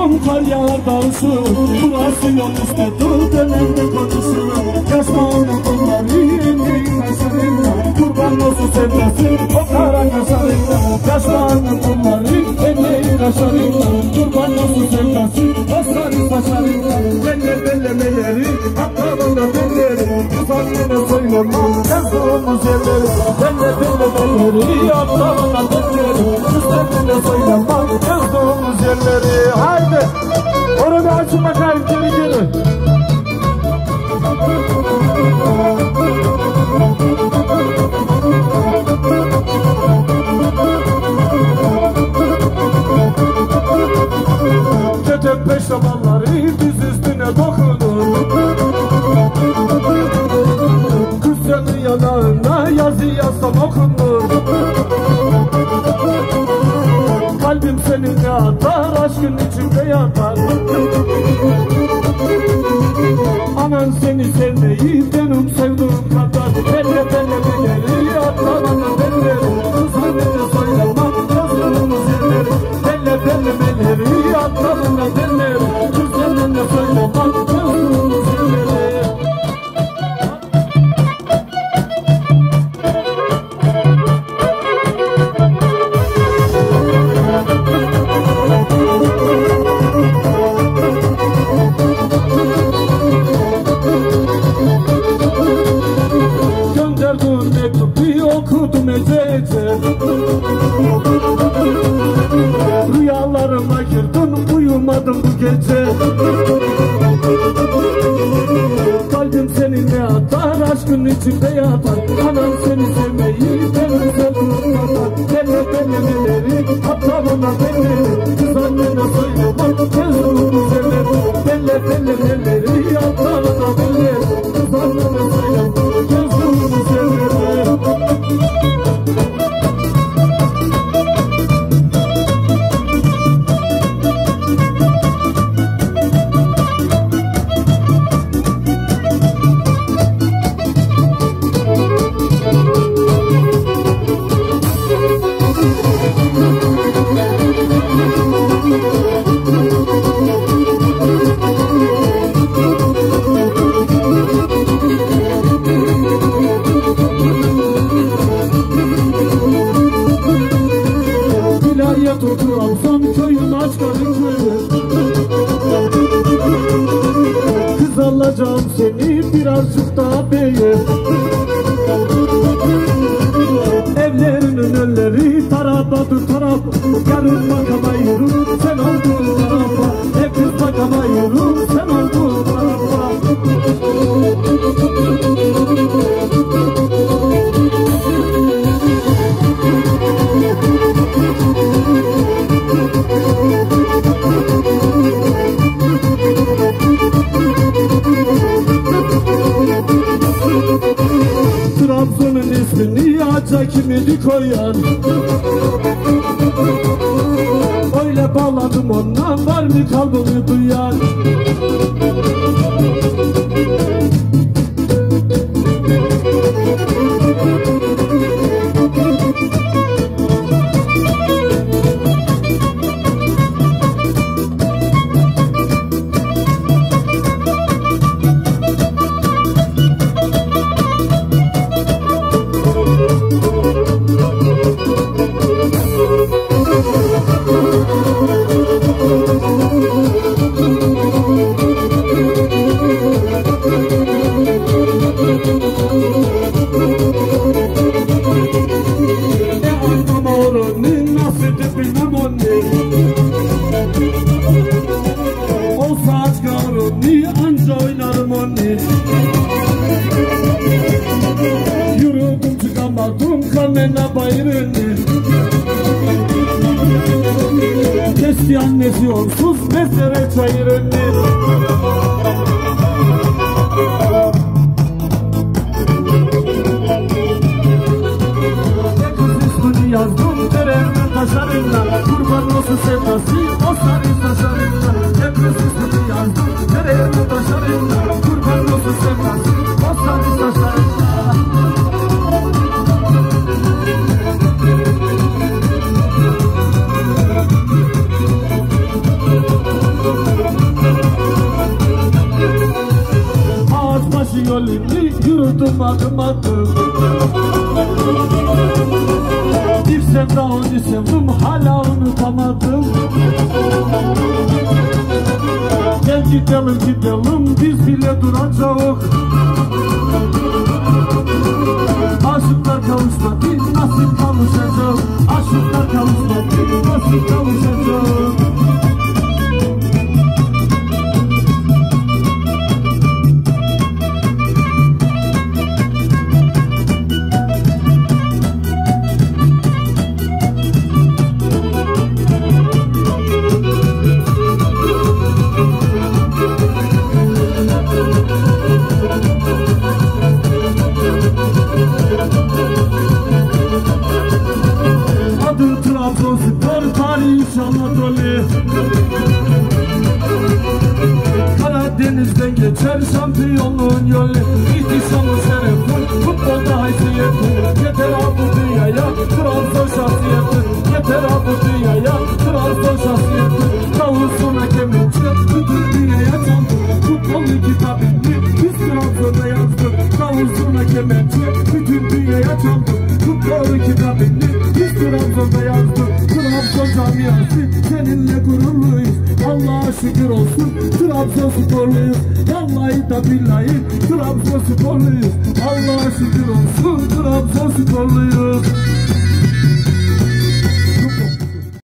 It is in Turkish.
Tam kar yağar dağısı Burası yol üstü dur dönende konusu Yaşma onu kullanayım. Dinlesenin Kurban olsun sevdası O kara kaşarın Yaşma onu kullanayım. Emeği kaşarın Kurban olsun sevdası O sarı saçarın Belle belle meyeri Hatta bana belleri. Kızan yine söylemem Ben sorumlu sevderim Belle belle meyeri Hatta bana belleri. Kızan yine söylemem elleri haydi. Orada açın bakayım geri geri. Gece peş zamanları diz üstüne dokunur. gün içinde yanar uyuyamadım bu gece. Kalbim seninle atar aşkın içinde yatar. Anam seni sev Hilal'ye topu alsam köyün aç karısı Kız alacağım seni bir arşıkta beye. Evlerinin önleri tarabadı taraf Yarın ismini koyar Öyle bağladım ondan var mı kalbini duyar Kesti annesi onsuz mesere çayırını Kız Yolunu yürüdüm adım adım Bir sevda onu sevdim hala unutamadım Gel gidelim gidelim biz bile duracağız Aşıklar kavuşmadı nasıl kavuşacak Aşıklar kavuşmadı nasıl kavuşacak geçer şampiyonluğun yolu İhtişamı şerefin, futbolda haysiyeti Yeter ha bu dünyaya, Trabzon şahsiyeti Yeter ha bu dünyaya, Trabzon şahsiyeti Kavuşsun hakemlikçi, bütün dünyaya çaldı Futbol kitabını biz Trabzon'da yazdık Kavuşsun hakemlikçi, bütün dünyaya çaldı Futbol kitabını biz Trabzon'da yazdık Trabzon camiası. Seninle gururluyuz Allah'a şükür olsun Trabzon sporluyuz Vallahi da billahi Trabzon sporluyuz Allah'a şükür olsun Trabzon sporluyuz